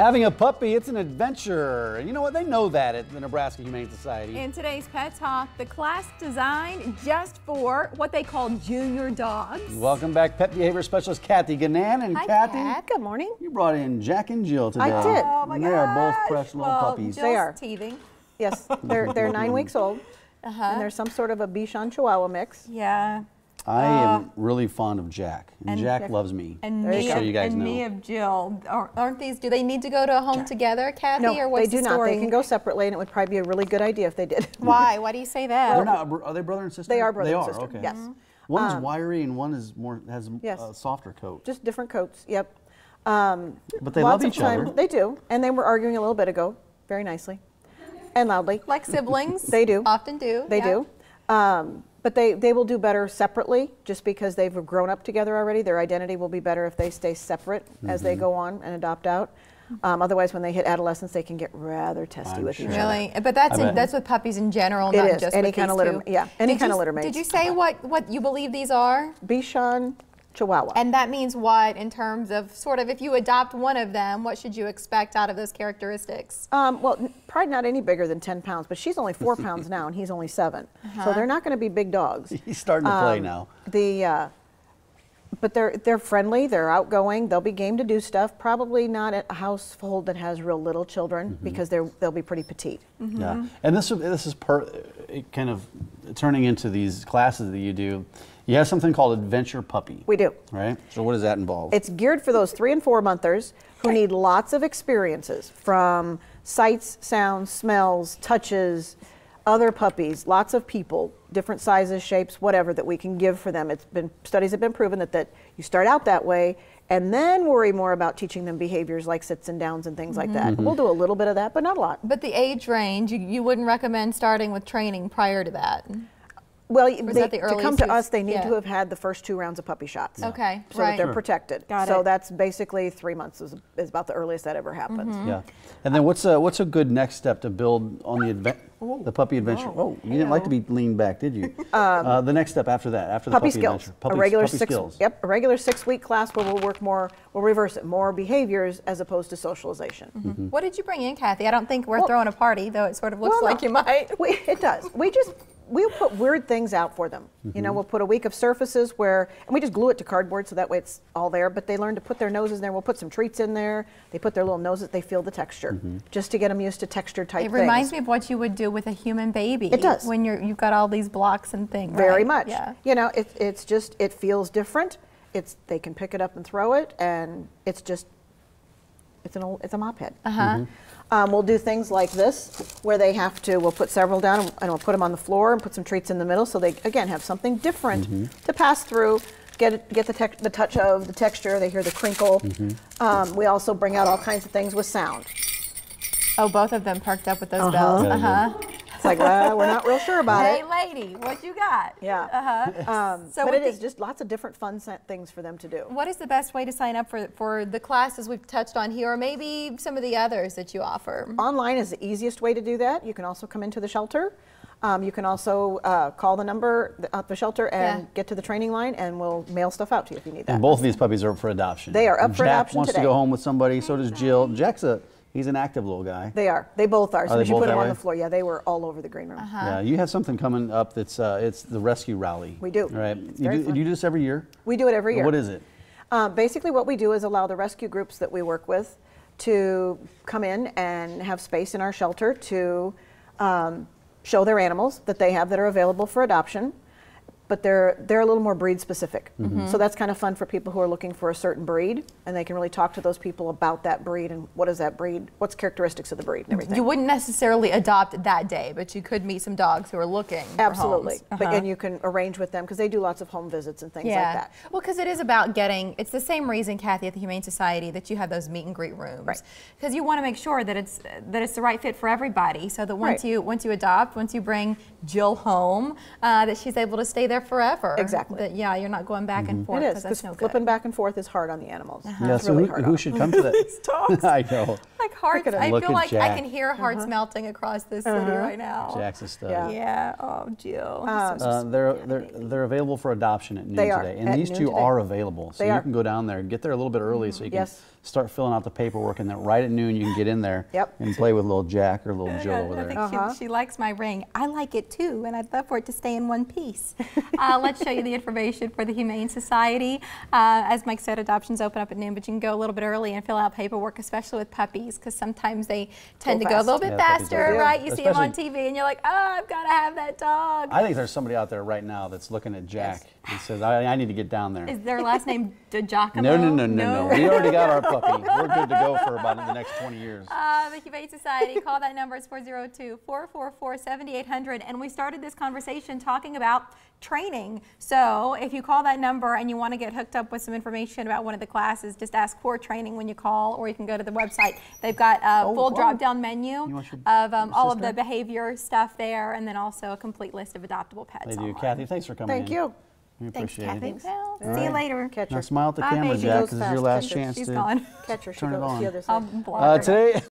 Having a puppy, it's an adventure. And you know what? They know that at the Nebraska Humane Society. In today's Pet Talk, the class designed just for what they call junior dogs. Welcome back, pet behavior specialist Kathy Ganan. And Hi, Kathy, Kat. Good morning. you brought in Jack and Jill today. I did. Oh my and they are both gosh. fresh little well, puppies. Jill's They are. teething. Yes, they're they're nine weeks old, Uh-huh. and there's some sort of a Bichon Chihuahua mix. Yeah. I am really fond of Jack, and, and Jack Jack- loves me. And There you me. So you guys and know. me of Jill. Are- Aren't these, do they need to go to a home together, Kathy? No, or what's they do the not. They can go separately, and it would probably be a really good idea if they did. Why? Why do you say that? They're not. Are they brother and sister? They are brother they and are, sister, Okay. yes. Um, One is wiry and one is more has a Yes. uh, softer coat. Just different coats. Yep. Um, But they lots love of each time- other. They do, and they were arguing a little bit ago, very nicely, and loudly. Like siblings? They do. Often do. They yeah. do. Um, but they, they will do better separately just because they've grown up together already. Their identity will be better if they stay separate as Mm-hmm. they go on and adopt out. Um, otherwise, when they hit adolescence, they can get rather testy I'm with sure. each other. Really, but that's in, that's with puppies in general, It not is. just Any with kind of these litter- two. yeah, any Did kind you- of litter Did you say what what you believe these are? Bichon Chihuahua. And that means what in terms of sort of if you adopt one of them, what should you expect out of those characteristics? Um, well, probably not any bigger than 10 pounds, but she's only four pounds now and he's only 7 Uh-huh. So they're not going to be big dogs. He's starting to play Um, now. The, uh, but they're, they're friendly, they're outgoing, they'll be game to do stuff. Probably not at a household that has real little children Mm-hmm. because they're, they'll be pretty petite. Yeah, and this this is per, kind of turning into these classes that you do. You have something called Adventure Puppy. We do. Right. So what does that involve? It's geared for those three and four monthers who need lots of experiences from sights, sounds, smells, touches, other puppies, lots of people, different sizes, shapes, whatever that we can give for them. It's been studies have been proven that, that you start out that way and then worry more about teaching them behaviors like sits and downs and things like mm-hmm. that. We'll mm-hmm. do a little bit of that, but not a lot. But the age range, you, you wouldn't recommend starting with training prior to that. Well, they, the to come to us, they need yeah. to have had the first two rounds of puppy shots. Okay, So that they're Sure. protected. Got so it. that's basically three months is, is about the earliest that ever happens. yeah, and then what's a what's a good next step to build on the advent the puppy adventure? Oh, you didn't like to be leaned back, did you? uh, the next step after that, after the puppy puppy, skills. adventure, puppy, a regular puppy six. skills. Yep, a regular six-week class where we'll work more. We'll reverse it, more behaviors as opposed to socialization. Mm-hmm. What did you bring in, Kathy? I don't think we're Well- throwing a party, though it sort of looks Well, no. like you might. We, it does. We just we'll put weird things out for them. You Mm-hmm. know, we'll put a week of surfaces where, and we just glue it to cardboard so that way it's all there. But they learn to put their noses in there. We'll put some treats in there. They put their little noses. They feel the texture, Mm-hmm. just to get them used to texture type It things. reminds me of what you would do with a human baby. It does. When you're, you've got all these blocks and things. Very right? much. Yeah. You know, it, it's just it feels different. It's they can pick it up and throw it, and it's just it's an old, it's a mop head. Uh-huh. Um, we'll do things like this, where they have to. We'll put several down, and we'll put them on the floor, and put some treats in the middle, so they again have something different to pass through. Get get the tec- the touch of the texture. They hear the crinkle. Um, we also bring out all kinds of things with sound. Oh, both of them parked up with those Uh-huh. bells. Uh huh. It's like, well, we're not real sure about Hey, it. Hey, lady, what you got? Yeah. Uh-huh. Um, So but with it is the- just lots of different fun things for them to do. What is the best way to sign up for, for the classes we've touched on here, or maybe some of the others that you offer? Online is the easiest way to do that. You can also come into the shelter. Um, you can also uh, call the number at the shelter and Yeah. get to the training line, and we'll mail stuff out to you if you need that. And both of these puppies are up for adoption. They are up for adoption. Jack adoption wants today. to go home with somebody. So does Jill. Jack's a he's an active little guy. They are. They both are. As soon they as you put them on way? the floor, yeah, they were all over the green room. Uh-huh. Yeah, you have something coming up that's uh, it's the rescue rally. We do. Right. It's You very do, fun. you do this every year. We do it every year. What is it? Uh, basically, what we do is allow the rescue groups that we work with to come in and have space in our shelter to um, show their animals that they have that are available for adoption. But they're they're a little more breed specific, so that's kind of fun for people who are looking for a certain breed, and they can really talk to those people about that breed and what is that breed, what's characteristics of the breed, and everything. You wouldn't necessarily adopt that day, but you could meet some dogs who are looking. for Absolutely. Uh-huh. and you can arrange with them because they do lots of home visits and things yeah. like that. Well, because it is about getting. It's the same reason, Kathy, at the Humane Society that you have those meet and greet rooms. Right. Because you want to make sure that it's that it's the right fit for everybody, so that once Right. you once you adopt, once you bring Jill home, uh, that she's able to stay there forever. Exactly. That yeah, you're not going back and forth. It is 'cause because that's no flipping good. back and forth is hard on the animals. Yeah. It's So really who, hard who on should come to that? I know. Like hearts, could've- I feel at like I can hear hearts melting across this city right now. Jack's a stud. Yeah. Yeah. Oh, Jill. Uh, So Uh, they're, sweet. they're, they're available for adoption at noon They today. And these two today. are available. So They you are. can go down there, get there a little bit early so you can Yes. start filling out the paperwork. And then right at noon, you can get in there Yep. and play with little Jack or little Jill I- over I there. think Uh-huh. she, she likes my ring. I like it too, and I'd love for it to stay in one piece. uh, let's show you the information for the Humane Society. Uh, as Mike said, adoptions open up at noon, but you can go a little bit early and fill out paperwork, especially with puppies, because sometimes they tend Go to go a little bit Yeah, faster, right? You see them on TV, and you're like, oh, I've got to have that dog. I think there's somebody out there right now that's looking at Jack and says, I, I need to get down there. Is their last name DeGiacomo? No, no, no, no, no. We already got our puppy. We're good to go for about the next 20 years. Uh, the Humane Society, call that number, it's 402-444-7800. And we started this conversation talking about training. So if you call that number and you want to get hooked up with some information about one of the classes, just ask for training when you call, or you can go to the website. They've got a Oh, full wow. drop-down menu You your- of um, all of the behavior stuff there, and then also a complete list of adoptable pets They do. online. Kathy, thanks for coming in. Thank you. We Thanks, appreciate Kathy. it. Well, All see you later. Catch Now her. smile at the Bye, camera. Jack, because this is your last Catch chance She's to gone. Catch her. She turn it goes on. the other I'll side. block Uh, her. today,